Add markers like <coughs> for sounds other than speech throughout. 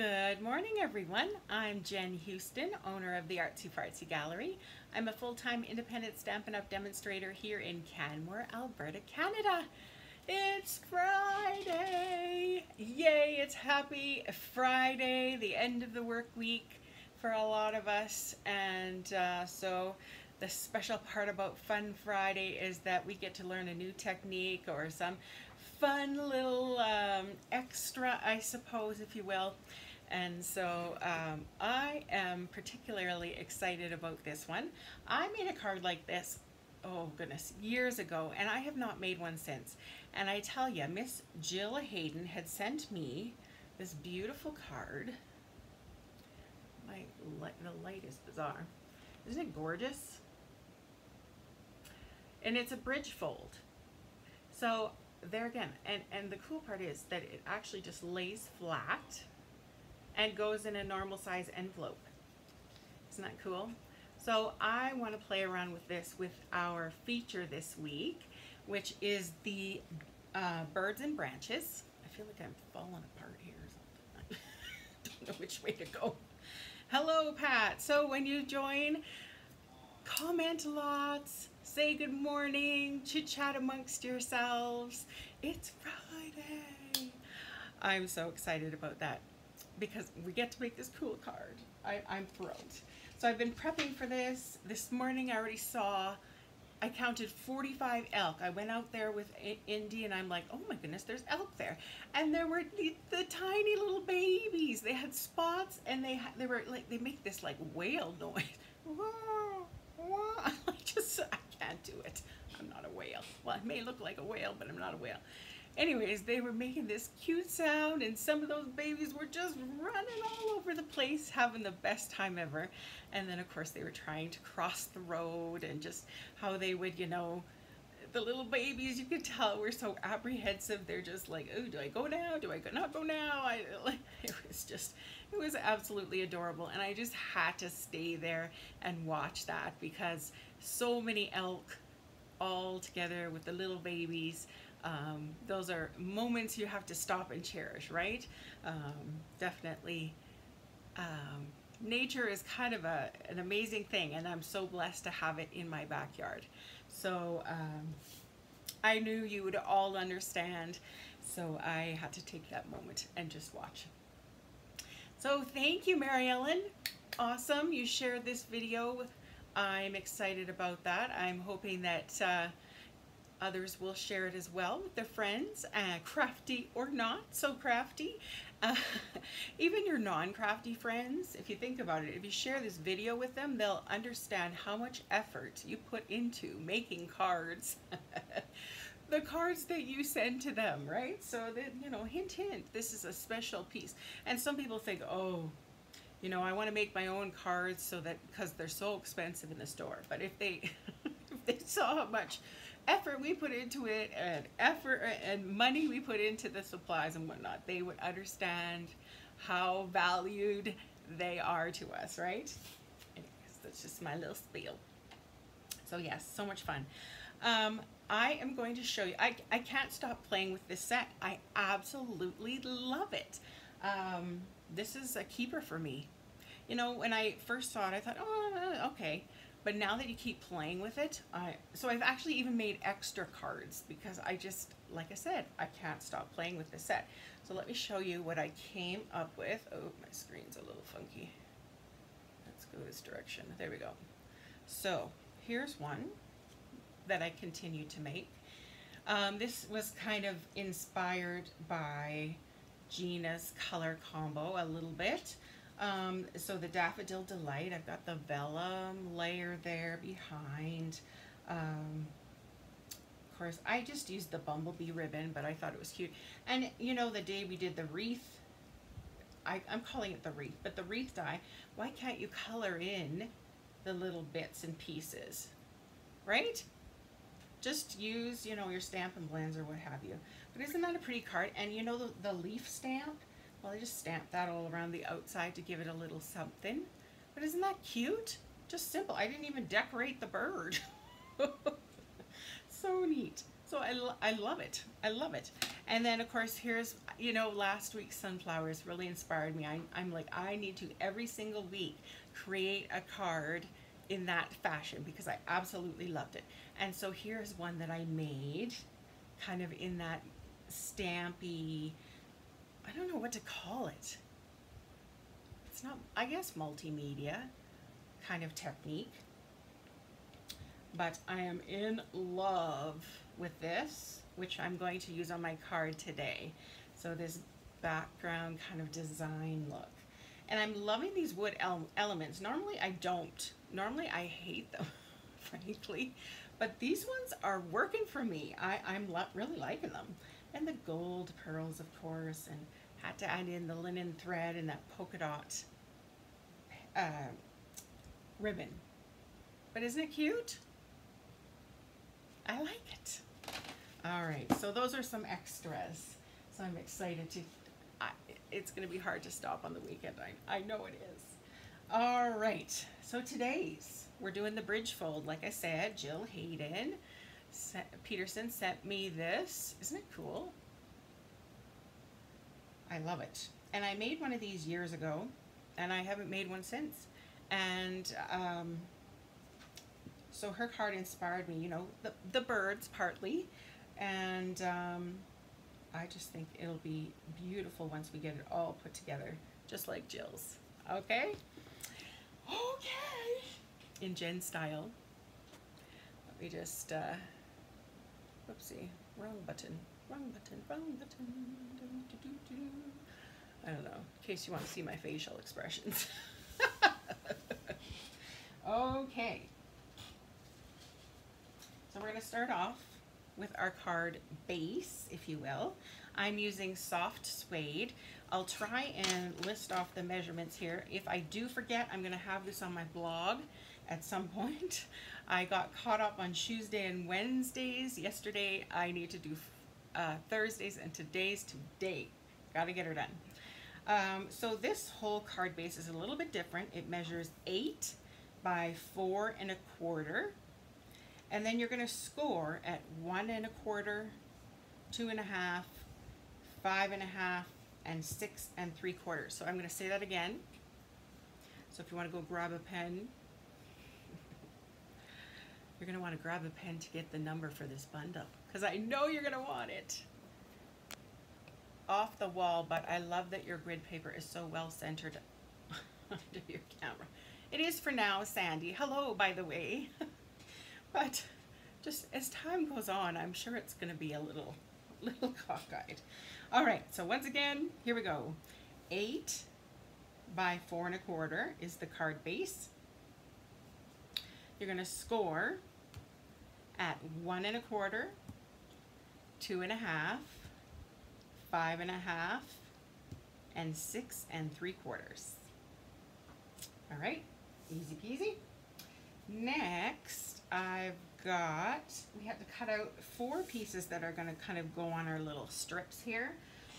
Good morning, everyone. I'm Jenn Houston, owner of the Artsy Fartsy Gallery. I'm a full-time independent Stampin' Up! demonstrator here in Canmore, Alberta, Canada. It's Friday! Yay, it's happy Friday, the end of the work week for a lot of us. And uh, so the special part about Fun Friday is that we get to learn a new technique or some fun little um, extra, I suppose, if you will. And so um, I am particularly excited about this one. I made a card like this, oh goodness, years ago, and I have not made one since. And I tell you, Miss Jill Hayden had sent me this beautiful card. My light, the light is bizarre. Isn't it gorgeous? And it's a bridge fold. So there again, and, and the cool part is that it actually just lays flat and goes in a normal size envelope. Isn't that cool? So I want to play around with this with our feature this week, which is the uh, birds and branches. I feel like I'm falling apart here or something. I <laughs> don't know which way to go. Hello, Pat. So when you join, comment lots, say good morning, chit chat amongst yourselves. It's Friday. I'm so excited about that because we get to make this cool card. I, I'm thrilled. So I've been prepping for this. This morning I already saw, I counted 45 elk. I went out there with Indy and I'm like, oh my goodness, there's elk there. And there were the, the tiny little babies. They had spots and they, they were like, they make this like whale <laughs> noise. <laughs> I just, I can't do it. I'm not a whale. Well, I may look like a whale, but I'm not a whale. Anyways, they were making this cute sound and some of those babies were just running all over the place, having the best time ever. And then of course they were trying to cross the road and just how they would, you know, the little babies, you could tell were so apprehensive. They're just like, oh, do I go now? Do I not go now? I, <laughs> it was just, it was absolutely adorable. And I just had to stay there and watch that because so many elk all together with the little babies um, those are moments you have to stop and cherish, right? Um, definitely. Um, nature is kind of a, an amazing thing and I'm so blessed to have it in my backyard. So um, I knew you would all understand, so I had to take that moment and just watch. So thank you, Mary Ellen. Awesome, you shared this video. I'm excited about that. I'm hoping that uh, Others will share it as well with their friends, uh, crafty or not so crafty. Uh, <laughs> even your non-crafty friends, if you think about it, if you share this video with them, they'll understand how much effort you put into making cards. <laughs> the cards that you send to them, right? So that, you know, hint, hint, this is a special piece. And some people think, oh, you know, I want to make my own cards so that, because they're so expensive in the store. But if they, <laughs> if they saw how much effort we put into it and effort and money we put into the supplies and whatnot, they would understand how valued they are to us, right? Anyways, that's just my little spiel. So yes, so much fun. Um, I am going to show you, I, I can't stop playing with this set. I absolutely love it. Um, this is a keeper for me. You know, when I first saw it, I thought, oh, okay. But now that you keep playing with it, I so I've actually even made extra cards because I just, like I said, I can't stop playing with this set. So let me show you what I came up with. Oh, my screen's a little funky. Let's go this direction. There we go. So here's one that I continue to make. Um, this was kind of inspired by Gina's color combo a little bit. Um, so the Daffodil Delight, I've got the vellum layer there behind. Um, of course, I just used the bumblebee ribbon, but I thought it was cute. And you know, the day we did the wreath, I, I'm calling it the wreath, but the wreath die, why can't you color in the little bits and pieces, right? Just use, you know, your Stampin' Blends or what have you. But isn't that a pretty card? And you know the, the leaf stamp? Well, I just stamped that all around the outside to give it a little something. But isn't that cute? Just simple. I didn't even decorate the bird. <laughs> so neat. So I, I love it. I love it. And then of course here's, you know, last week's sunflowers really inspired me. I, I'm like, I need to every single week create a card in that fashion because I absolutely loved it. And so here's one that I made kind of in that stampy, I don't know what to call it. It's not, I guess, multimedia kind of technique. But I am in love with this, which I'm going to use on my card today. So this background kind of design look. And I'm loving these wood ele elements. Normally I don't. Normally I hate them, <laughs> frankly. But these ones are working for me. I, I'm really liking them. And the gold pearls, of course, and had to add in the linen thread and that polka dot uh, ribbon. But isn't it cute? I like it. All right, so those are some extras. So I'm excited to, I, it's gonna be hard to stop on the weekend. I, I know it is. All right, so today's, we're doing the bridge fold. Like I said, Jill Hayden sent, Peterson sent me this. Isn't it cool? I love it. And I made one of these years ago, and I haven't made one since. And um, so her card inspired me, you know, the, the birds partly, and um, I just think it'll be beautiful once we get it all put together, just like Jill's. Okay? Okay! In Jenn style. Let me just, uh, whoopsie, wrong button, wrong button, wrong button. Do, do, do, I don't know, in case you want to see my facial expressions. <laughs> okay. So we're going to start off with our card base, if you will. I'm using soft suede. I'll try and list off the measurements here. If I do forget, I'm going to have this on my blog at some <laughs> point. I got caught up on Tuesday and Wednesdays. Yesterday I need to do uh, Thursdays and today's today. Got to get her done. Um, so this whole card base is a little bit different. It measures 8 by 4 and a quarter. And then you're to score at 1 and a quarter, 2 and a half, 5 and a half, and 6 and 3 quarters. So I'm to say that again. So if you want to go grab a pen, <laughs> you're want to grab a pen to get the number for this bundle because I know you're going to want it off the wall, but I love that your grid paper is so well centered <laughs> under your camera. It is for now, Sandy. Hello, by the way. <laughs> but just as time goes on, I'm sure it's going to be a little, <laughs> little cockeyed. All right, so once again, here we go. Eight by four and a quarter is the card base. You're going to score at one and a quarter, two and a half, five and a half, and six and three quarters. All right, easy peasy. Next, I've got, we have to cut out four pieces that are gonna kind of go on our little strips here.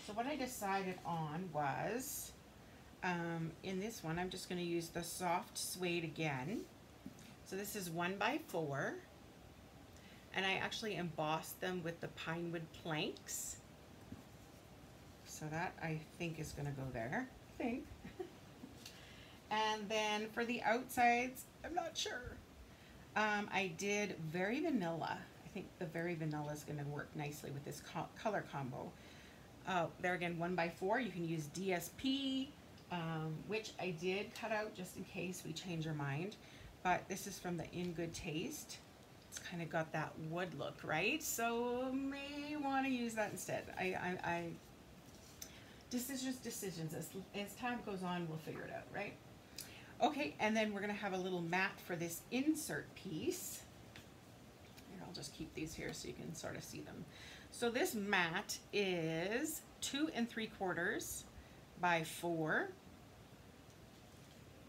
So what I decided on was, um, in this one, I'm just gonna use the soft suede again. So this is one by four. And I actually embossed them with the pine wood planks. So that I think is gonna go there, I think. <laughs> and then for the outsides, I'm not sure. Um, I did very vanilla. I think the very vanilla is gonna work nicely with this co color combo. Uh, there again, one by four, you can use DSP, um, which I did cut out just in case we change our mind. But this is from the In Good Taste. It's kind of got that wood look, right? So may want to use that instead. I, I, I decisions, decisions. As, as time goes on, we'll figure it out, right? Okay, and then we're gonna have a little mat for this insert piece. Here, I'll just keep these here so you can sort of see them. So this mat is two and three quarters by four.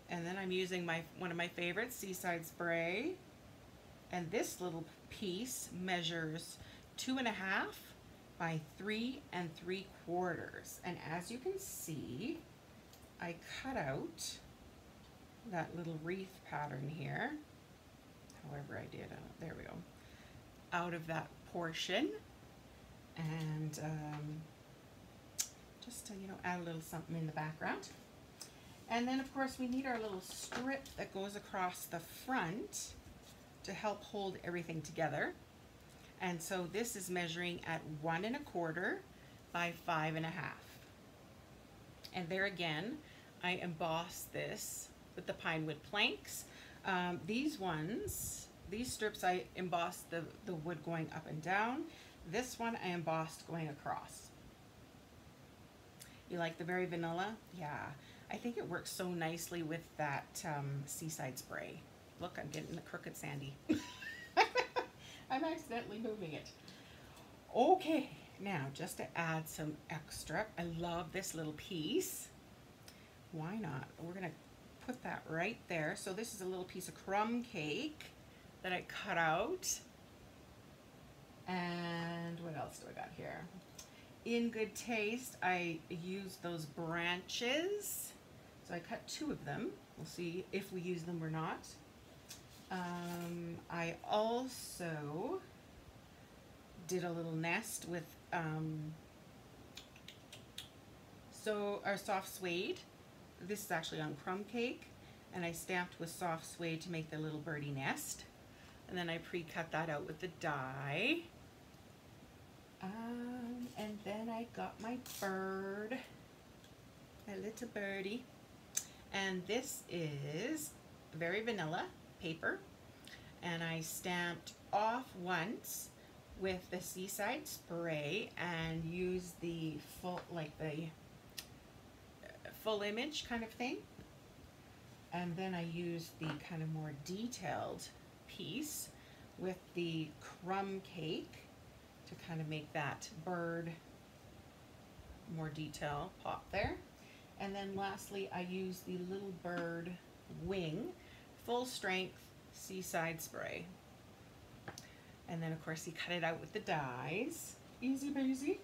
And then I'm using my one of my favorites, Seaside Spray. And this little piece measures two and a half by three and three quarters. And as you can see, I cut out that little wreath pattern here. However I did, uh, there we go. Out of that portion. and um, just to, you know, add a little something in the background. And then of course we need our little strip that goes across the front to help hold everything together. And so this is measuring at one and a quarter by five and a half. And there again, I embossed this with the pine wood planks. Um, these ones, these strips, I embossed the, the wood going up and down. This one I embossed going across. You like the very vanilla? Yeah. I think it works so nicely with that um, seaside spray. Look, I'm getting the crooked sandy. <laughs> <laughs> I'm accidentally moving it. Okay, now just to add some extra, I love this little piece. Why not? We're gonna put that right there. So this is a little piece of crumb cake that I cut out. And what else do I got here? In good taste, I used those branches. So I cut two of them. We'll see if we use them or not. Um, I also did a little nest with um, so our soft suede. This is actually on crumb cake and I stamped with soft suede to make the little birdie nest. And then I pre-cut that out with the die. Um, and then I got my bird, my little birdie. And this is very vanilla paper. And I stamped off once with the Seaside spray and used the full, like the uh, full image kind of thing. And then I used the kind of more detailed piece with the crumb cake to kind of make that bird more detail pop there. And then lastly, I use the Little Bird Wing Full Strength Seaside Spray. And then of course he cut it out with the dies. Easy peasy.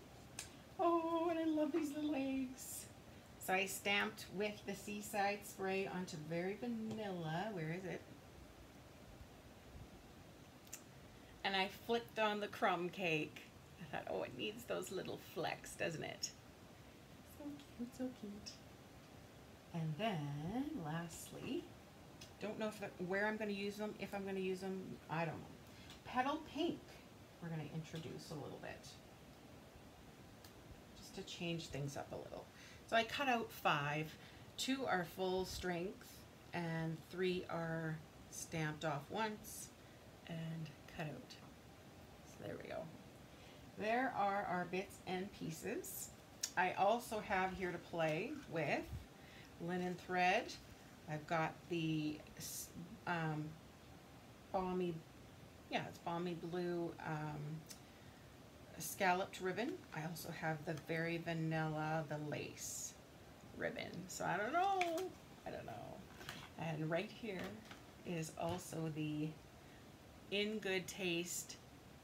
Oh, and I love these little eggs. So I stamped with the Seaside Spray onto Very Vanilla. Where is it? And I flicked on the crumb cake. I thought, oh, it needs those little flecks, doesn't it? So cute, so cute. And then, lastly, don't know if where I'm going to use them, if I'm going to use them, I don't know. Petal Pink, we're going to introduce a little bit. Just to change things up a little. So I cut out five. Two are full strength and three are stamped off once and cut out. So there we go. There are our bits and pieces. I also have here to play with linen thread. I've got the um, balmy, yeah, it's balmy blue um, scalloped ribbon. I also have the very vanilla, the lace ribbon. So I don't know, I don't know. And right here is also the In Good Taste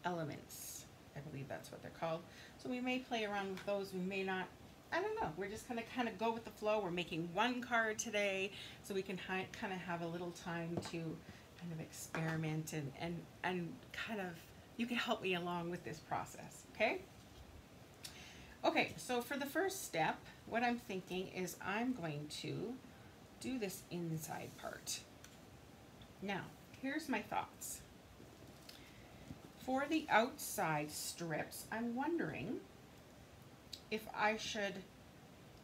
Elements. I believe that's what they're called. So we may play around with those, we may not I don't know. We're just going to kind of go with the flow. We're making one card today so we can kind of have a little time to kind of experiment and, and, and kind of, you can help me along with this process, okay? Okay, so for the first step, what I'm thinking is I'm going to do this inside part. Now, here's my thoughts. For the outside strips, I'm wondering if I should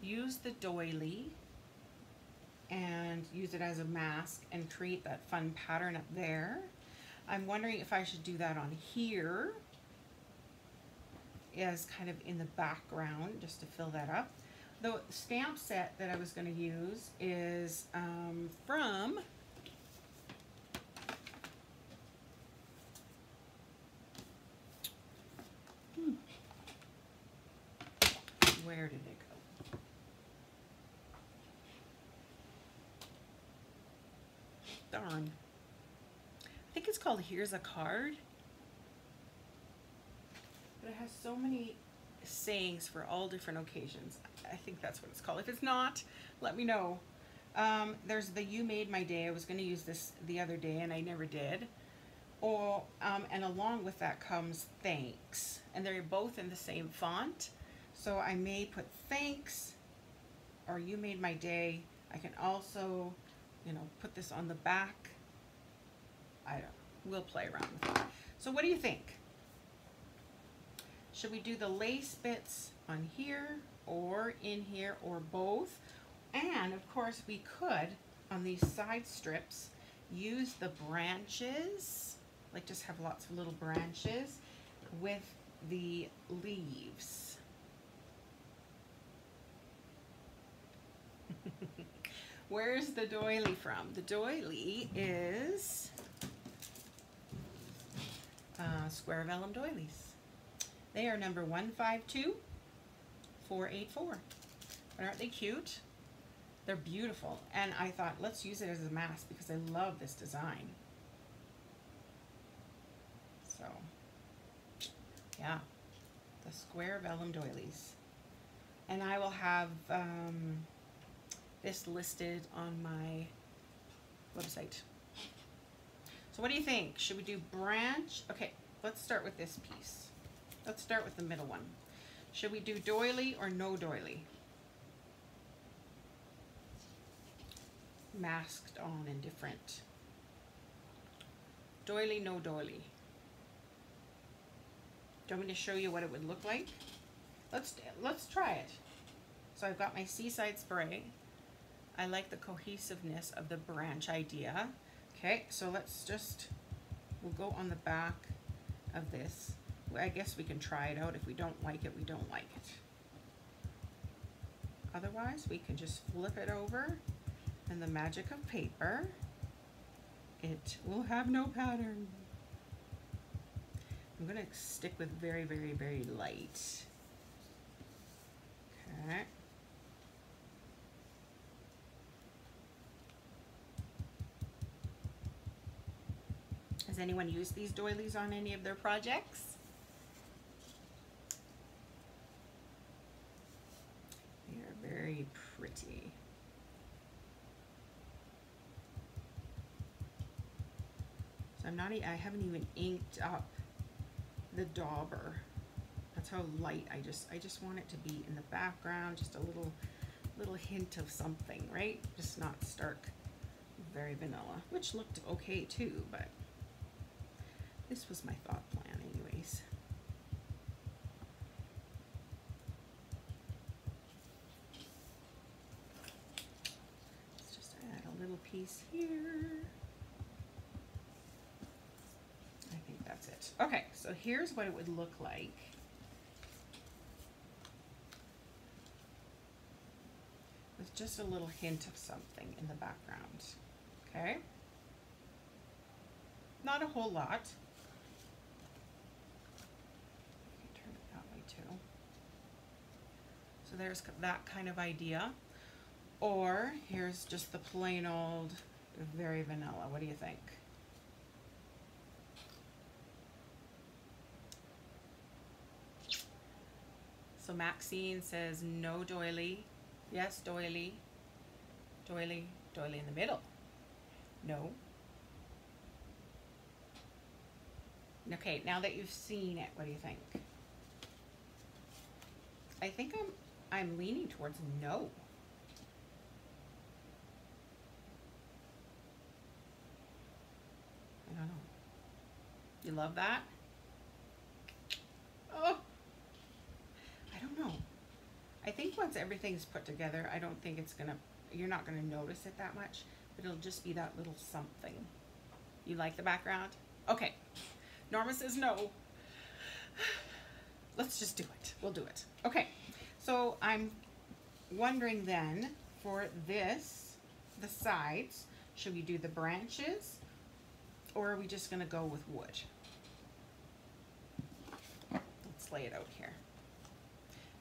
use the doily and use it as a mask and create that fun pattern up there. I'm wondering if I should do that on here as kind of in the background just to fill that up. The stamp set that I was going to use is um, from Where did it go? Darn. I think it's called Here's a Card. But it has so many sayings for all different occasions. I think that's what it's called. If it's not, let me know. Um, there's the You Made My Day. I was going to use this the other day and I never did. Or, um, and along with that comes thanks. And they're both in the same font. So I may put thanks or you made my day. I can also, you know, put this on the back. I don't, we'll play around with it. So what do you think? Should we do the lace bits on here or in here or both? And of course we could, on these side strips, use the branches, like just have lots of little branches with the leaves. <laughs> Where's the doily from? The doily is uh, Square Vellum Doilies. They are number 152484. But aren't they cute? They're beautiful. And I thought, let's use it as a mask because I love this design. So, yeah, the Square Vellum Doilies. And I will have um, this listed on my website. So what do you think? Should we do branch? Okay, let's start with this piece. Let's start with the middle one. Should we do doily or no doily? Masked on and different. Doily, no doily. Do you want me to show you what it would look like? Let's, let's try it. So I've got my Seaside Spray. I like the cohesiveness of the branch idea. Okay, so let's just, we'll go on the back of this. I guess we can try it out. If we don't like it, we don't like it. Otherwise, we can just flip it over and the magic of paper, it will have no pattern. I'm gonna stick with very, very, very light. Okay. Has anyone used these doilies on any of their projects? They are very pretty. So I'm not, I haven't even inked up the dauber. That's how light I just, I just want it to be in the background, just a little, little hint of something, right? Just not stark, very vanilla, which looked okay too, but this was my thought plan anyways. Let's just add a little piece here. I think that's it. Okay, so here's what it would look like. With just a little hint of something in the background, okay? Not a whole lot. So there's that kind of idea. Or here's just the plain old, very vanilla. What do you think? So Maxine says no doily. Yes, doily. Doily, doily in the middle. No. Okay, now that you've seen it, what do you think? I think I'm I'm leaning towards no. I don't know. You love that? Oh, I don't know. I think once everything's put together, I don't think it's gonna, you're not gonna notice it that much, but it'll just be that little something. You like the background? Okay. Norma says no. <sighs> Let's just do it. We'll do it. Okay. So I'm wondering then for this, the sides, should we do the branches or are we just gonna go with wood? Let's lay it out here.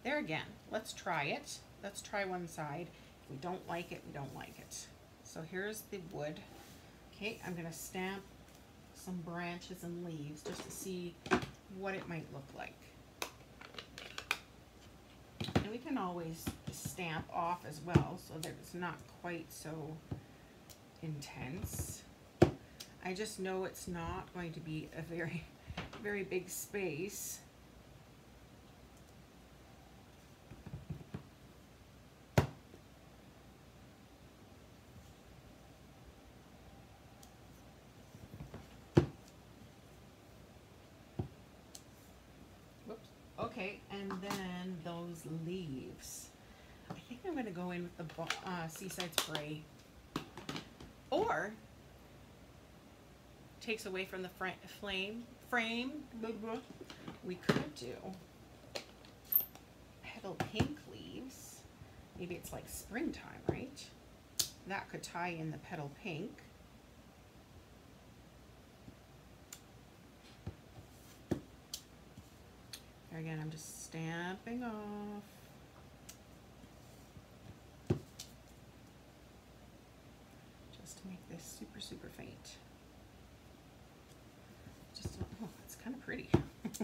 There again, let's try it. Let's try one side. If we don't like it, we don't like it. So here's the wood. Okay, I'm gonna stamp some branches and leaves just to see what it might look like we can always stamp off as well so that it's not quite so intense. I just know it's not going to be a very, <laughs> very big space. Whoops. Okay, and then those leaves. I think I'm gonna go in with the uh, Seaside Spray. Or takes away from the fr- flame frame. blah, blah. We could do petal pink leaves. Maybe it's like springtime, right? That could tie in the petal pink. Again, I'm just stamping off. Just to make this super, super faint. Just, oh, it's kind of pretty. <laughs>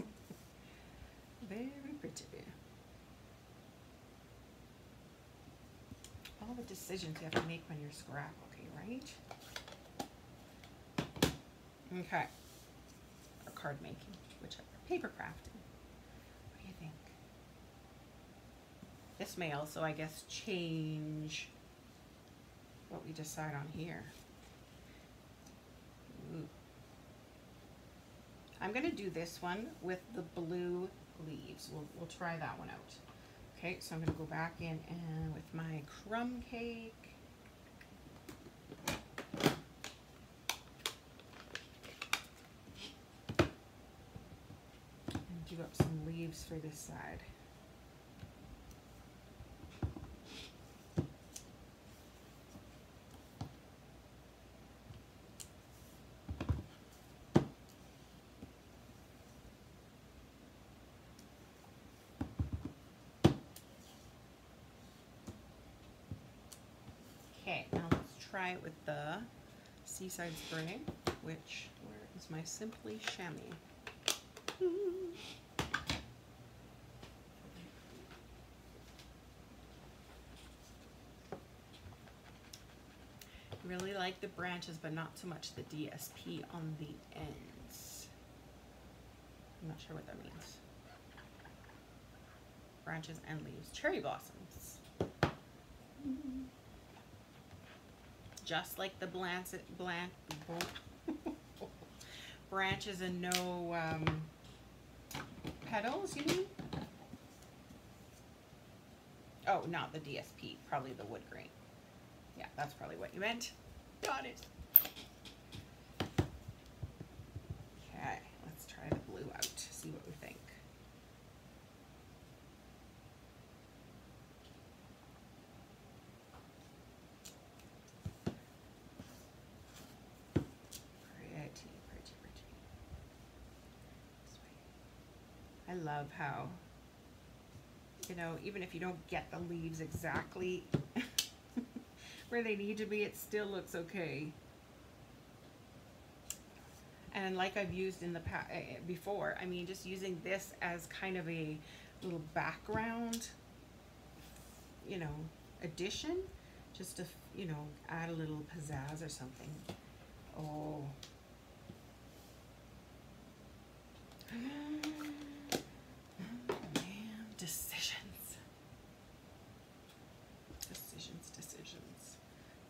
Very pretty. All the decisions you have to make when you're scrap, okay, right? Okay. Or card making, whichever. Paper crafting. What do you think? This may also, I guess, change what we decide on here. Ooh. I'm gonna do this one with the blue leaves. We'll, we'll try that one out. Okay, so I'm gonna go back in and with my crumb cake. Do up some leaves for this side. Okay, now let's try it with the Seaside Spray, which, where is my Simply Shammy? Really like the branches, but not so much the DSP on the ends. I'm not sure what that means. Branches and leaves. Cherry blossoms. Just like the blancet, blank, <laughs> branches and no um, petals, you mean? Oh, not the DSP, probably the wood grain. Yeah, that's probably what you meant. Got it. Okay, let's try the blue out, see what we think. Pretty, pretty, pretty. This way. I love how, you know, even if you don't get the leaves exactly <laughs> where they need to be, it still looks okay. And like I've used in the past eh, eh, before, I mean, just using this as kind of a little background, you know, addition, just to, you know, add a little pizzazz or something. Oh. <gasps> <gasps> <gasps> Decisions. Decisions, decisions.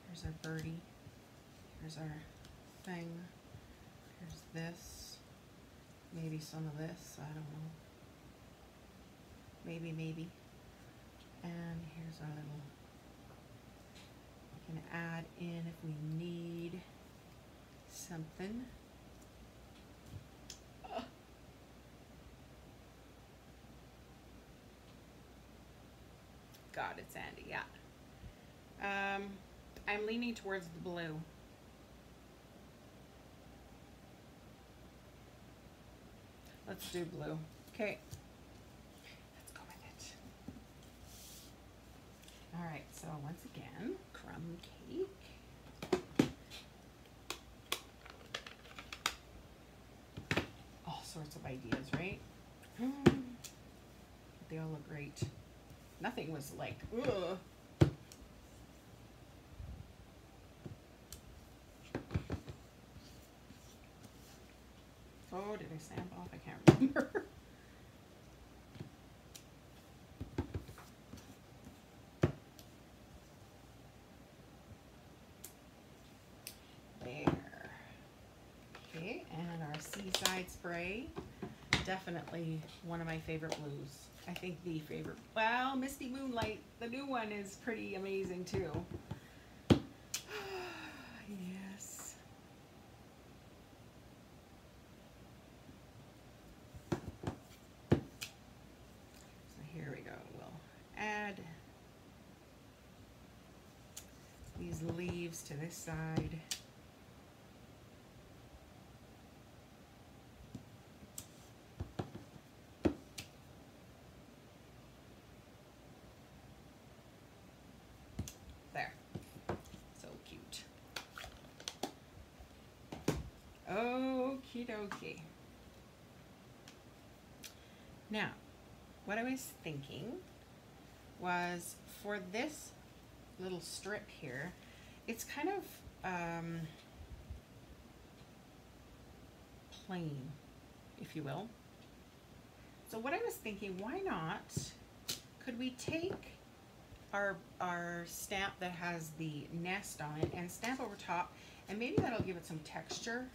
Here's our birdie. Here's our thing. Here's this. Maybe some of this. I don't know. Maybe, maybe. And here's our little. We can add in if we need something. God, it's Andy, yeah. Um, I'm leaning towards the blue. Let's do blue. Okay. Let's go with it. All right, so once again, crumb cake. All sorts of ideas, right? <gasps> They all look great. Nothing was like, ugh. Oh, did I stamp off? I can't remember. <laughs> there. Okay, and our seaside spray. Definitely one of my favorite blues. I think the favorite. Well, Misty Moonlight, the new one is pretty amazing too. <sighs> yes. So here we go. We'll add these leaves to this side. There. So cute. Okie dokie. Now, what I was thinking was for this little strip here, it's kind of um, plain, if you will. So what I was thinking, why not, could we take our, our stamp that has the nest on it and stamp over top, and maybe that'll give it some texture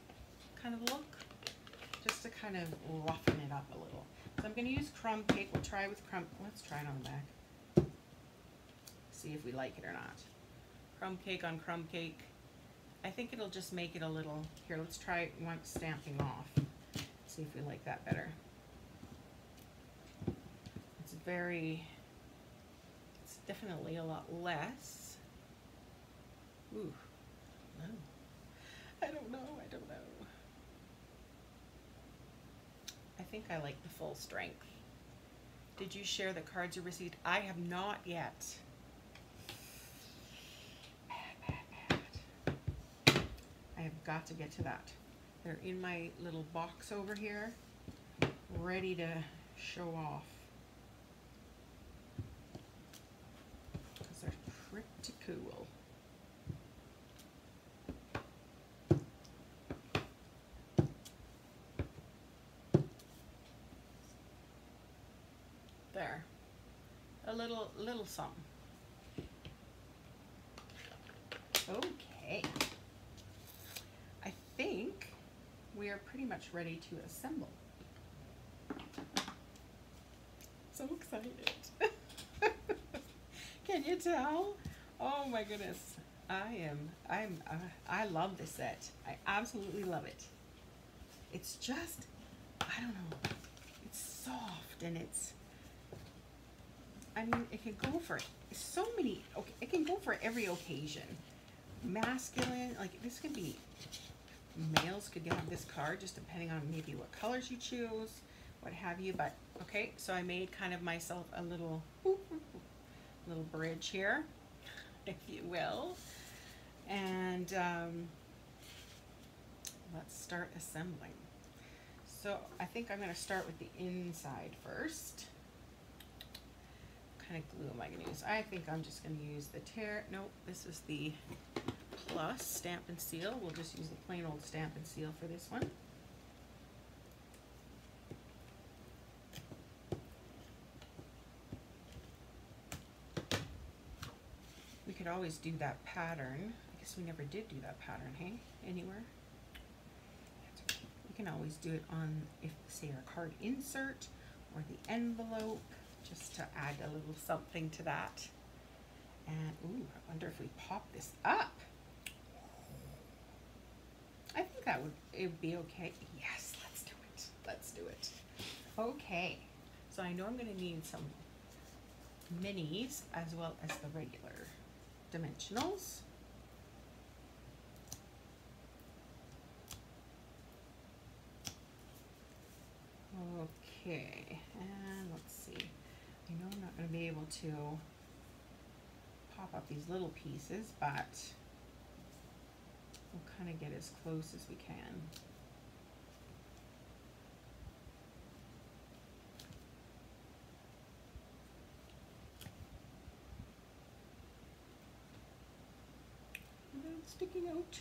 kind of look, just to kind of roughen it up a little. So I'm gonna use crumb cake, we'll try with crumb, let's try it on the back. See if we like it or not. Crumb cake on crumb cake. I think it'll just make it a little, here, let's try one stamping off. See if we like that better. It's very, it's definitely a lot less. Ooh, no. I don't know, I don't know. I think I like the full strength. Did you share the cards you received? I have not yet. I have got to get to that. They're in my little box over here, ready to show off. Because they're pretty cool. There. A little, little something. Okay. I think we are pretty much ready to assemble. So excited. <laughs> Can you tell? Oh my goodness. I am, I'm, uh, I love this set. I absolutely love it. It's just, I don't know, it's soft and it's, I mean, it can go for so many, okay, it can go for every occasion. Masculine, like this could be, males could have this card just depending on maybe what colors you choose, what have you, but okay, so I made kind of myself a little, little bridge here, <laughs> if you will. And um, let's start assembling. So I think I'm gonna start with the inside first kind of glue am I going to use? I think I'm just going to use the tear. Nope, this is the plus Stampin' Seal. We'll just use the plain old Stampin' Seal for this one. We could always do that pattern. I guess we never did do that pattern, hey? Anywhere? We can always do it on, if say our card insert or the envelope just to add a little something to that. And, ooh, I wonder if we pop this up. I think that would, it would be okay. Yes, let's do it. Let's do it. Okay, so I know I'm gonna need some minis as well as the regular dimensionals. Okay. I know I'm not going to be able to pop up these little pieces, but we'll kind of get as close as we can. sticking out.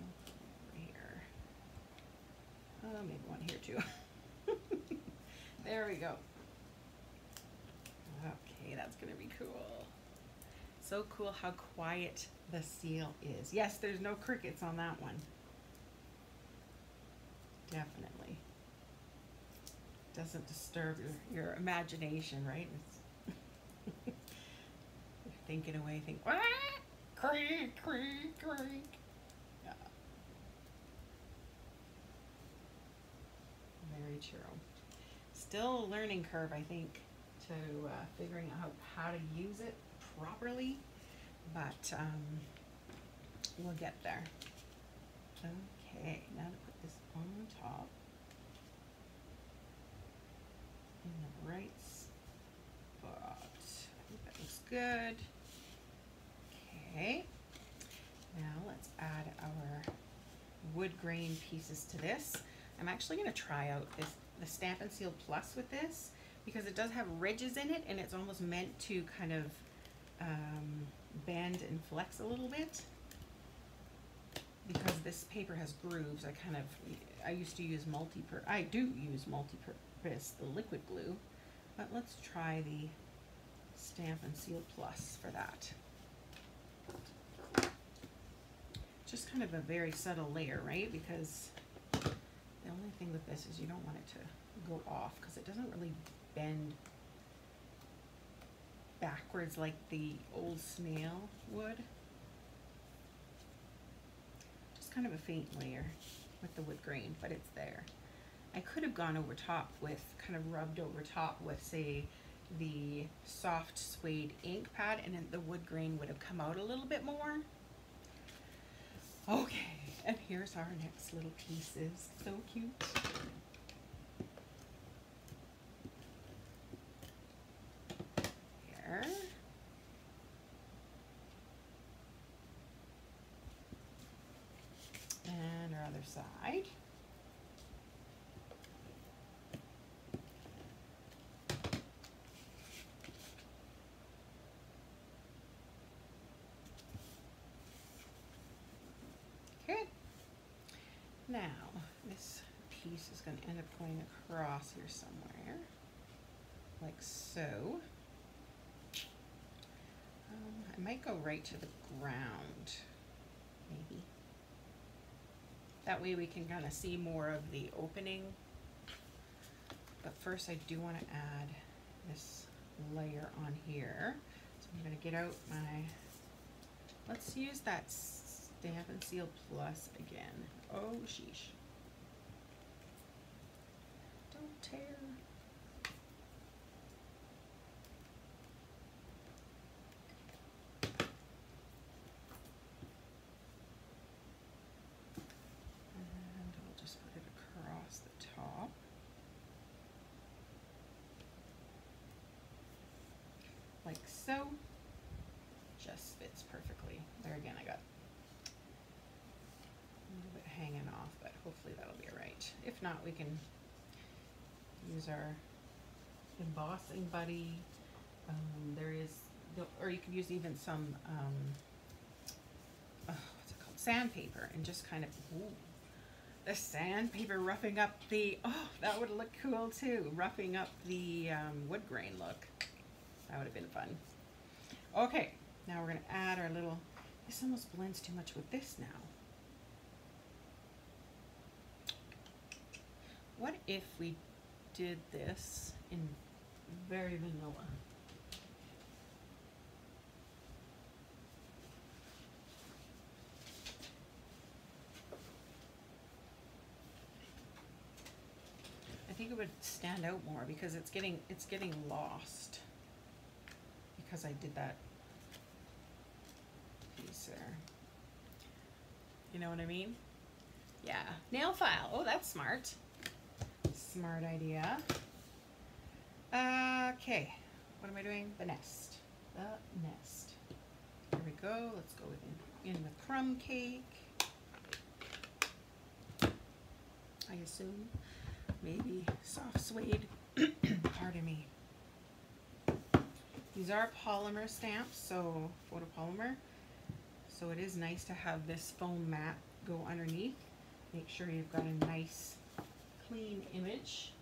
Over here. Oh, maybe one here too. <laughs> there we go. Okay, that's gonna be cool. So cool how quiet the seal is. Yes, there's no crickets on that one. Definitely. Doesn't disturb your, your imagination, right? It's <laughs> thinking away, think, ah, creak, creak, creak. Yeah. Very true. Still a learning curve, I think, to uh, figuring out how, to use it properly, but um, we'll get there. Okay, now to put this on top. In the right spot. I think that looks good. Okay. Now let's add our wood grain pieces to this. I'm actually going to try out this the Stampin' Seal Plus with this because it does have ridges in it and it's almost meant to kind of um, bend and flex a little bit because this paper has grooves, I kind of, I used to use multi-pur, I do use multi-purpose, the liquid glue, but let's try the Stampin' Seal Plus for that. Just kind of a very subtle layer, right? Because the only thing with this is you don't want it to go off because it doesn't really bend backwards like the old snail would. Just kind of a faint layer with the wood grain, but it's there. I could have gone over top with, kind of rubbed over top with, say, the soft suede ink pad and then the wood grain would have come out a little bit more. Okay, here's our next little pieces. So cute. Here. And our other side. Okay. Now, this piece is going to end up going across here somewhere, like so. Um, I might go right to the ground, maybe. That way we can kind of see more of the opening. But first I do want to add this layer on here. So I'm going to get out my, let's use that Stampin' Seal Plus again. Oh, sheesh. Don't tear. And I'll just put it across the top. Like so. Just fits perfectly. There again, I got a little bit hanging off, but hopefully that'll be right. If not, we can use our embossing buddy. Um, there is, or you could use even some, um, uh, what's it called, sandpaper, and just kind of, ooh, the sandpaper roughing up the, oh, that would look cool too, roughing up the um, wood grain look. That would have been fun. Okay, now we're gonna add our little, this almost blends too much with this now. What if we did this in very vanilla? I think it would stand out more because it's getting, it's getting lost. Because I did that piece there. You know what I mean? Yeah, nail file. Oh, that's smart. Smart idea. Uh, okay, what am I doing? The nest. The nest. Here we go. Let's go in, in the crumb cake. I assume. Maybe soft suede. <coughs> Pardon me. These are polymer stamps, so photopolymer. So it is nice to have this foam mat go underneath. Make sure you've got a nice clean image.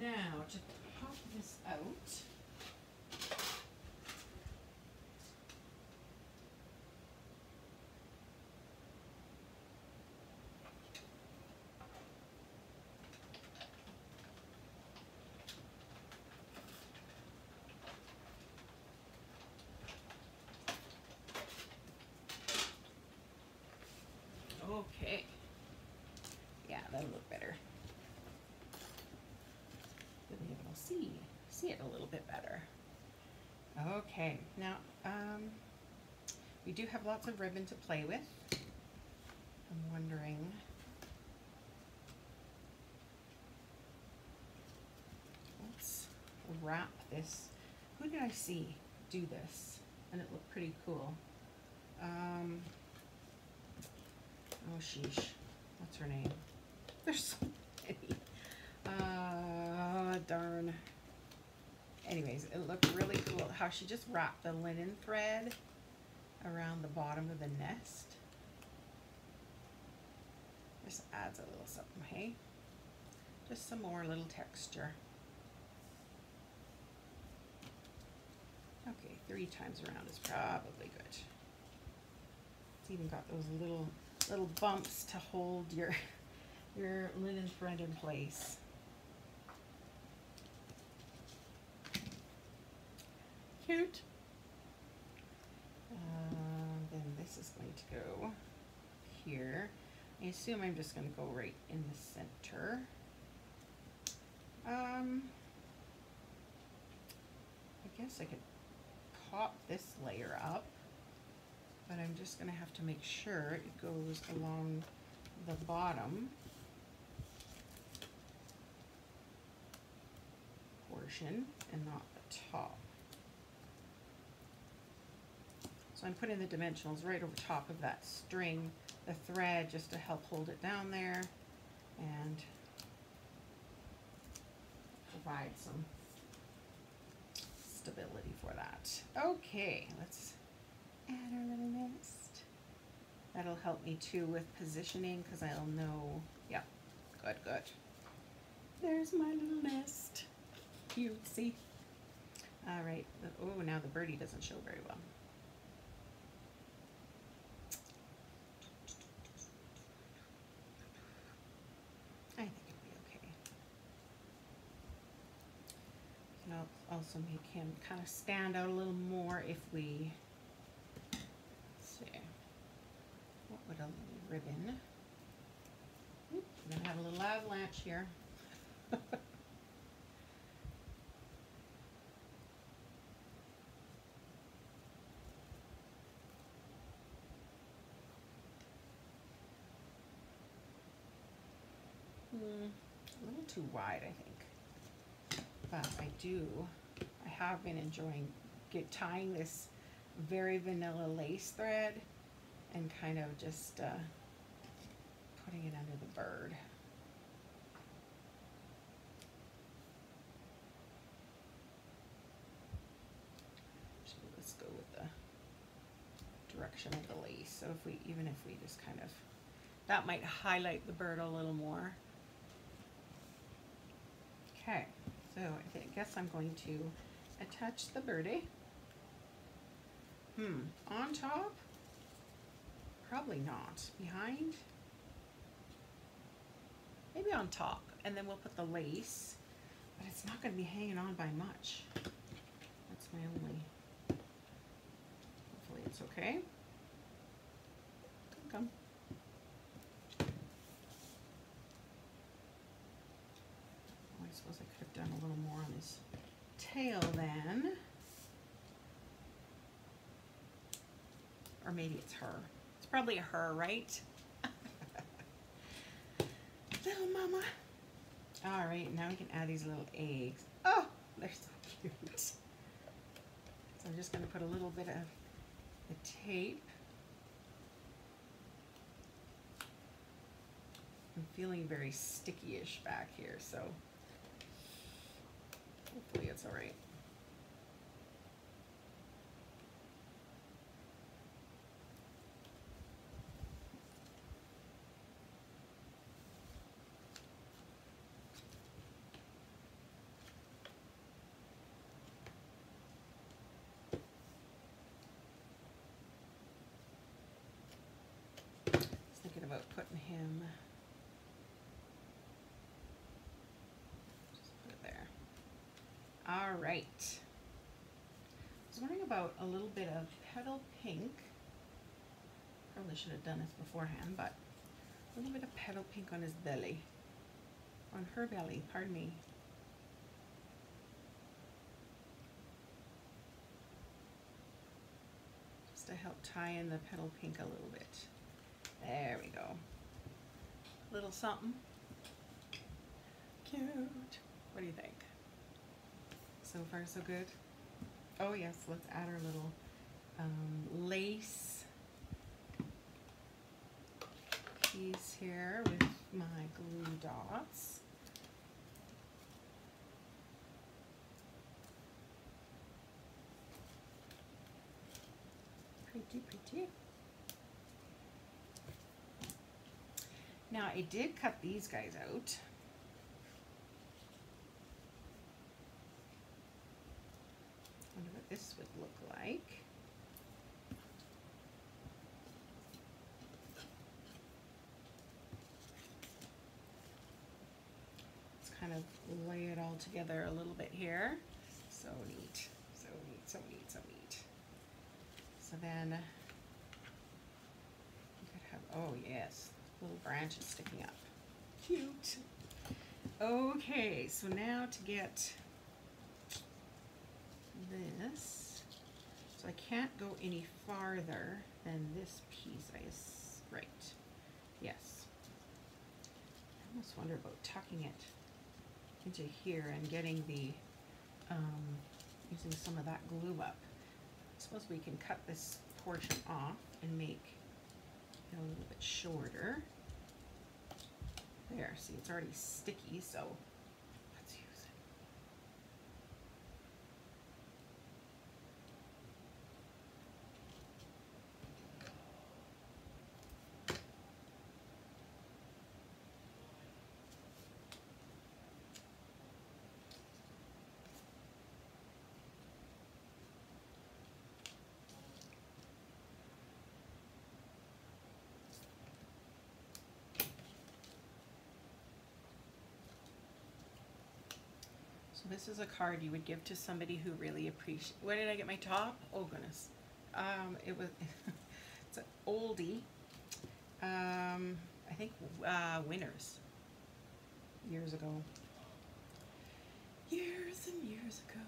Now to pop this out. Okay. Yeah, that'll look better. You'll be able to see, see it a little bit better. Okay, now, um, we do have lots of ribbon to play with. I'm wondering. Let's wrap this. Who did I see do this? And it looked pretty cool. Um, Oh sheesh, what's her name? <laughs> There's so many. Uh, darn. Anyways, it looked really cool how she just wrapped the linen thread around the bottom of the nest. Just adds a little something, hey? Just some more little texture. Okay, three times around is probably good. It's even got those little little bumps to hold your <laughs> your linen thread in place. Cute. Uh, then this is going to go here. I assume I'm just going to go right in the center. Um, I guess I could pop this layer up but I'm just gonna have to make sure it goes along the bottom portion and not the top. So I'm putting the dimensionals right over top of that string, the thread, just to help hold it down there and provide some stability for that. Okay, let's add our little nest. That'll help me too with positioning because I'll know, yeah, good, good. There's my little nest. Cutesy. All right, oh, now the birdie doesn't show very well. I think it'll be okay. I'll also make him kind of stand out a little more if we with a little ribbon. We're gonna have a little avalanche here. <laughs> Hmm, a little too wide, I think. But I do, I have been enjoying get tying this very vanilla lace thread and kind of just uh, putting it under the bird. So let's go with the direction of the lace. So if we, even if we just kind of, that might highlight the bird a little more. Okay, so I guess I'm going to attach the birdie. Hmm, on top, Probably not. Behind? Maybe on top. And then we'll put the lace. But it's not going to be hanging on by much. That's my only... Hopefully it's okay. Come. Oh, I suppose I could have done a tail then. Or maybe it's her. It's probably a her, right? <laughs> little mama. All right, now we can add these little eggs. Oh, they're so cute. So I'm just gonna put a little bit of the tape. I'm feeling very sticky-ish back here, so it's all right. I was thinking about putting him right. I was wondering about a little bit of petal pink. Probably should have done this beforehand, but a little bit of petal pink on his belly. On her belly, pardon me. Just to help tie in the petal pink a little bit. There we go. A little something. Cute. What do you think? So far, so good. Oh yes, let's add our little um, lace piece here with my glue dots. Pretty, pretty. Now I did cut these guys out. wonder what this would look like. Let's kind of lay it all together a little bit here. So neat, so neat, so neat, so neat. So then you could have, oh yes, little branches sticking up. Cute. Okay, so now to get this. So I can't go any farther than this piece, I I I s- right. Yes. I almost wonder about tucking it into here and getting the, um, using some of that glue up. I suppose we can cut this portion off and make it a little bit shorter. There, see, it's already sticky, so let's use it. So this is a card you would give to somebody who really appreciates. Where did I get my top? Oh goodness, um, it was. <laughs> it's an oldie. Um, I think uh, Winners. Years ago. Years and years ago.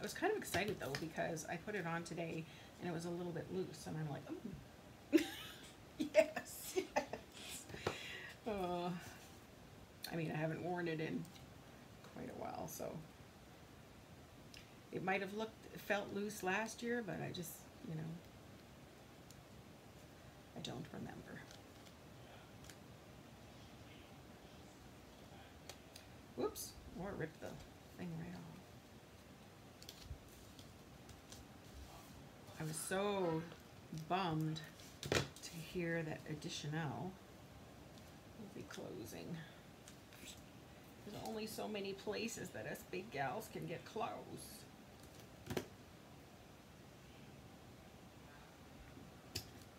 I was kind of excited though because I put it on today and it was a little bit loose and I'm like, oh, <laughs> yes, yes. Oh, I mean, I haven't worn it in quite a while, so it might have looked felt loose last year, but I just, you know, I don't remember. Whoops, or ripped the thing right off. I was so bummed to hear that Addition Elle will be closing. There's only so many places that us big gals can get clothes.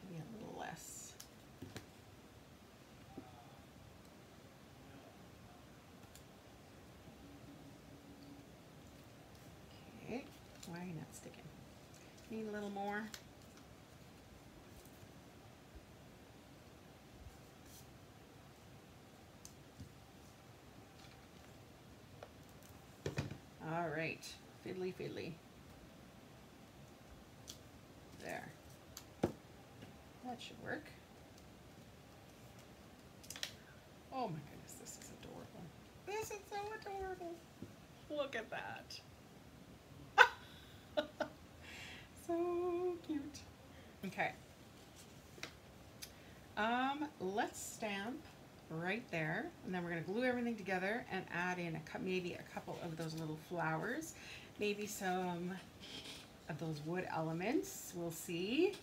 Maybe a little less. Okay, why are you not sticking? Need a little more. All right, fiddly fiddly. There. That should work. Oh my goodness, this is adorable. This is so adorable. Look at that. <laughs> so cute. Okay. Um, let's stamp right there. And then we're going to glue everything together and add in a maybe a couple of those little flowers. Maybe some of those wood elements we'll see.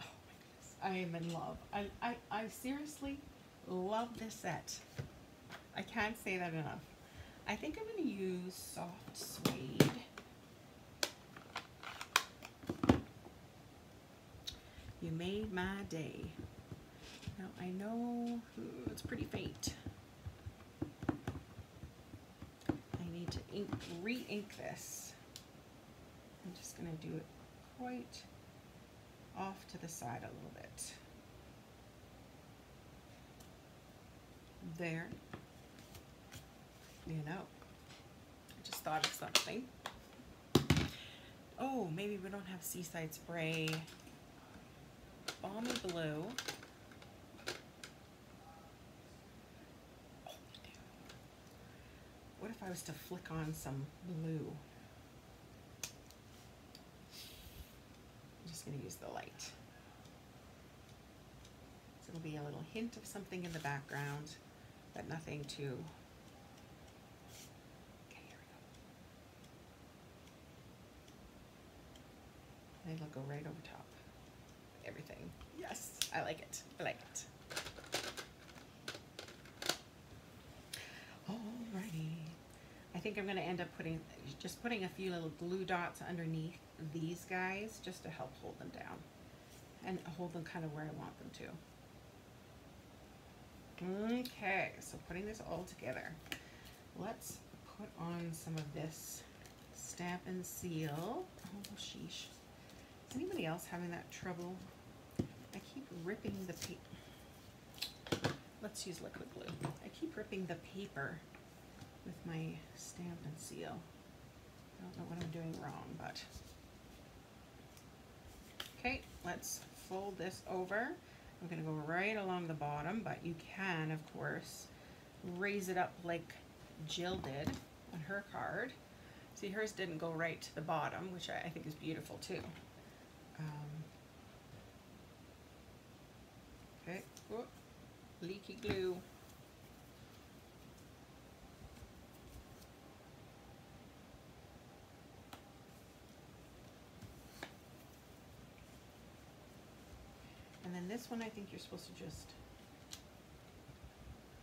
Oh my goodness i am in love. I i, I seriously love this set. I can't say that enough. I think i'm going to use soft suede. You made my day Now I know ooh, it's pretty faint. I need to ink, re-ink this. I'm just gonna do it quite off to the side a little bit. There. You know, I just thought of something. Oh, maybe we don't have Seaside Spray. Balmy Blue. Oh, we do. What if I was to flick on some blue? I'm just going to use the light. So it'll be a little hint of something in the background, but nothing too. Okay, here we go. And it'll go right over top. Everything. Yes, I like it. I like it. Alrighty. I think I'm going to end up putting, just putting a few little glue dots underneath these guys just to help hold them down and hold them kind of where I want them to. Okay, so putting this all together, let's put on some of this Stampin' Seal. Oh, sheesh. Is anybody else having that trouble? I keep ripping the paper. Let's use liquid glue. I keep ripping the paper with my Stampin' Seal. I don't know what I'm doing wrong, but. Okay, let's fold this over. I'm gonna go right along the bottom, but you can, of course, raise it up like Jill did on her card. See, hers didn't go right to the bottom, which I, think is beautiful too. Um, okay, leaky glue. This one, I think you're supposed to just,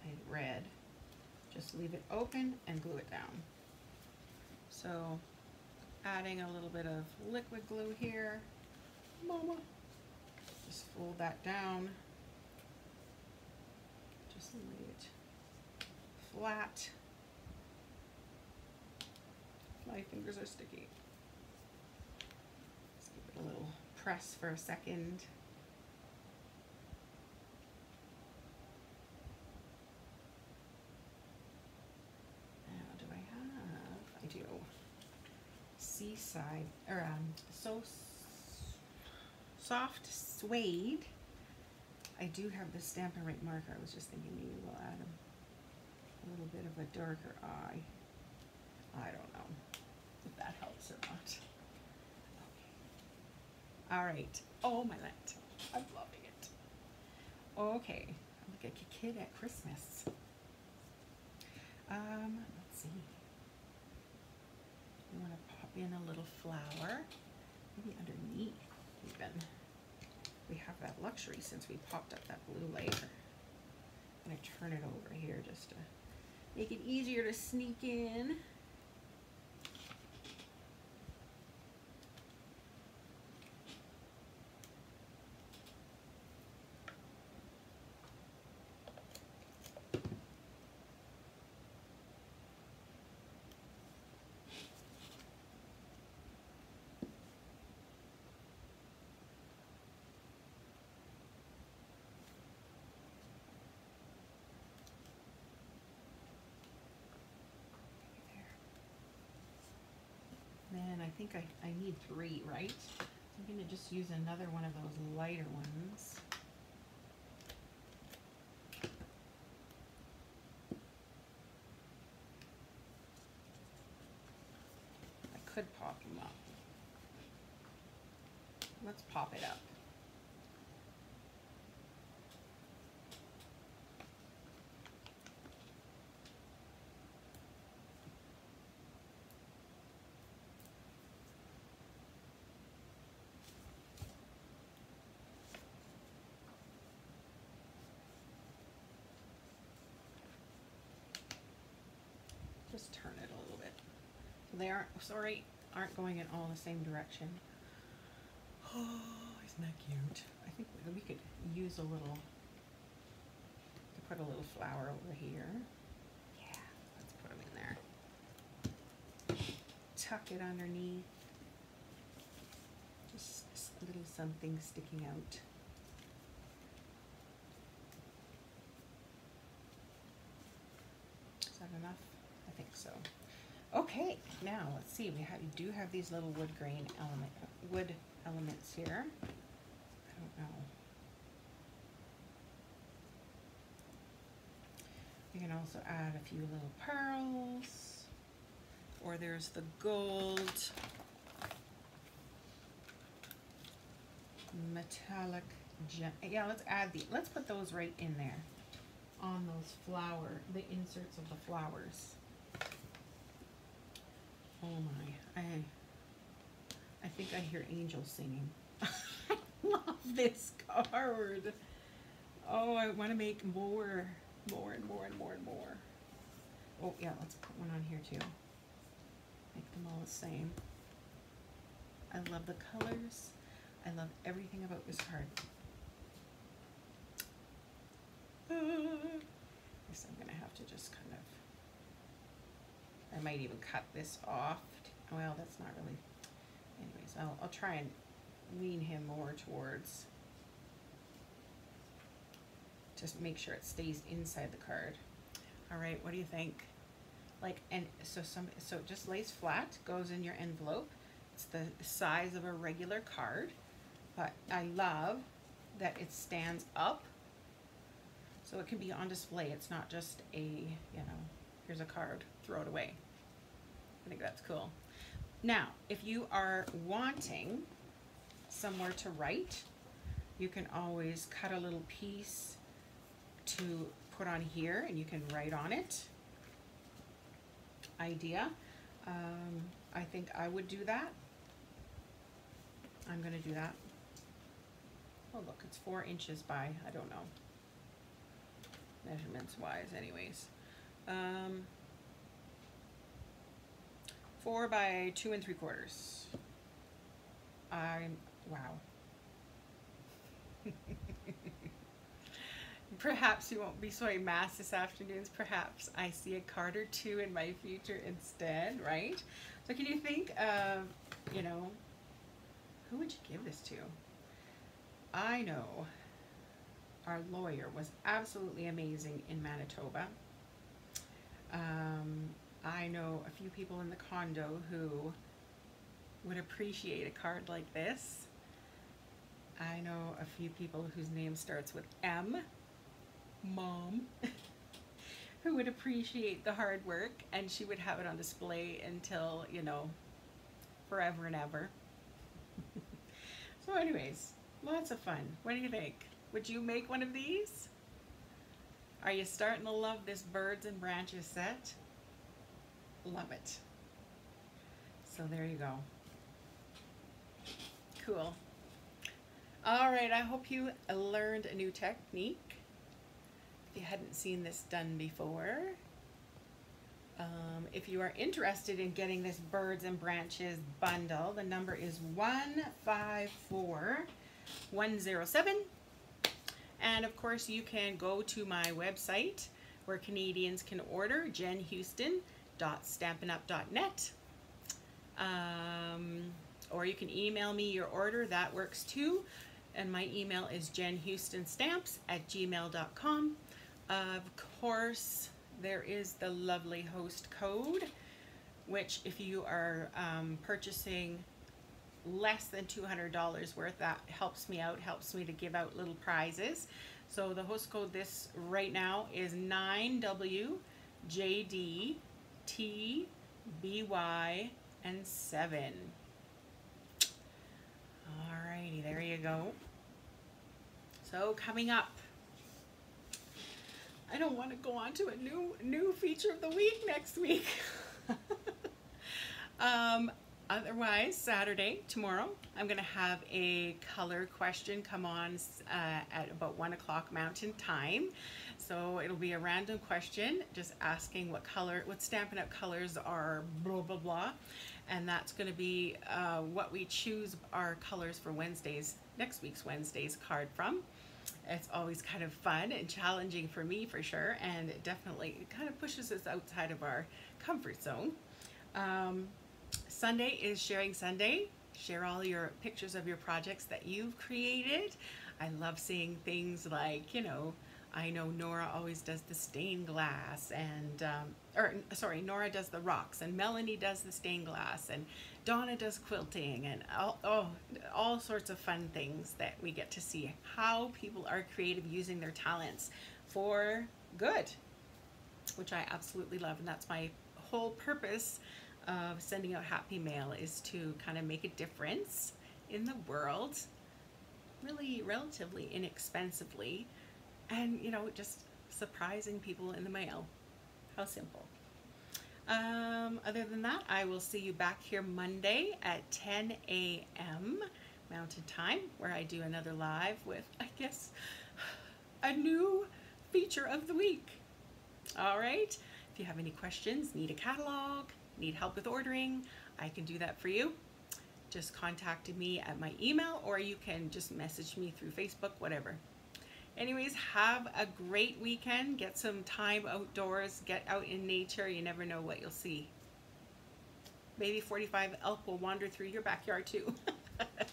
I red, just leave it open and glue it down. So adding a little bit of liquid glue here. Mama. Just fold that down. Just lay it flat. My fingers are sticky. Let's give it a little press for a second. Now, do I have? I do. Seaside, or um, so soft suede. I do have the Stampin' Write marker. I was just thinking maybe we'll add a, a little bit of a darker eye. I don't know if that helps or not. Okay. All right. Oh, my light. I'm loving it. Okay. Look like a kid at Christmas. Um, let's see. We want to in a little flower, maybe underneath even. We have that luxury since we popped up that blue layer. I'm gonna turn it over here just to make it easier to sneak in. Then I think I, I need three, right? So I'm gonna just use another one of those lighter ones. I could pop them up. Let's pop it up. Just turn it a little bit. So they aren't, sorry, aren't going in all the same direction. <sighs> Oh, isn't that cute? I think we could use a little put a little flower over here. Yeah, let's put them in there. Tuck it underneath. Just a little something sticking out. Is that enough? I think so. Okay, now let's see. We have, do have these little wood grain element, wood elements here. I don't know. You can also add a few little pearls, or there's the gold, metallic gem. Yeah, let's add the. Let's put those right in there, on those flower, the inserts of the flowers. Oh my, I, I think I hear angels singing. <laughs> I love this card. Oh, I want to make more, more and more and more and more. Oh yeah, let's put one on here too. Make them all the same. I love the colors. I love everything about this card. Uh, <sighs> guess I'm gonna have to just kind of I might even cut this off. Well, that's not really, anyways, I'll, I'll try and lean him more towards, just make sure it stays inside the card. All right, what do you think? Like, and so some, so it just lays flat, goes in your envelope. It's the size of a regular card, but I love that it stands up so it can be on display. It's not just a, you know, here's a card, throw it away. I think that's cool. Now, if you are wanting somewhere to write, you can always cut a little piece to put on here and you can write on it. Idea. Um, I think I would do that. I'm gonna do that. Oh look, it's four inches by, I don't know, measurements wise anyways. Um, four by two and three quarters. I'm, wow. <laughs> Perhaps you won't be sewing mass this afternoon. Perhaps I see a card or two in my future instead, right? So can you think of, you know, who would you give this to? I know our lawyer was absolutely amazing in Manitoba. Um, I know a few people in the condo who would appreciate a card like this. I know a few people whose name starts with M, mom, <laughs> who would appreciate the hard work and she would have it on display until, you know, forever and ever. so anyways, lots of fun. What do you think? Would you make one of these? Are you starting to love this birds and branches set? Love it. So there you go. Cool. All right, I hope you learned a new technique. If you hadn't seen this done before. Um, if you are interested in getting this birds and branches bundle, the number is 154107. And of course, you can go to my website where Canadians can order, jennhouston.stampinup.net. Um, or you can email me your order, that works too. And my email is jennhoustonstamps at gmail.com. Of course, there is the lovely host code, which if you are um, purchasing less than $200 worth, that helps me out, helps me to give out little prizes. So the host code this right now is 9WJDTBY and 7. Alrighty, there you go. So coming up, I don't want to go on to a new new feature of the week next week. <laughs> um, otherwise, Saturday, tomorrow, I'm going to have a color question come on uh, at about 1 o'clock Mountain Time. So it'll be a random question, just asking what color, what Stampin' Up! colors are blah, blah, blah. and that's going to be uh, what we choose our colors for Wednesdays, next week's Wednesday's card from. It's always kind of fun and challenging for me for sure, and it definitely kind of pushes us outside of our comfort zone. Um, Sunday is Sharing Sunday. Share all your pictures of your projects that you've created. I love seeing things like, you know, I know Nora always does the stained glass and, um, or sorry, Nora does the rocks and Melanie does the stained glass and Donna does quilting and all, oh, all sorts of fun things that we get to see how people are creative using their talents for good, which I absolutely love. And that's my whole purpose of sending out Happy Mail is to kind of make a difference in the world, really relatively inexpensively and you know just surprising people in the mail. How simple. Um, other than that i will see you back here monday at 10 a.m mountain time where i do another live with i guess a new feature of the week. All right. If you have any questions need a catalog need help with ordering i can do that for you just contact me at my email or you can just message me through facebook whatever Anyways, have a great weekend. Get some time outdoors. Get out in nature. You never know what you'll see. Maybe 45 elk will wander through your backyard too.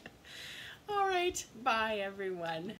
<laughs> All right. Bye, everyone.